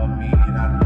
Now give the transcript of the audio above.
love me and I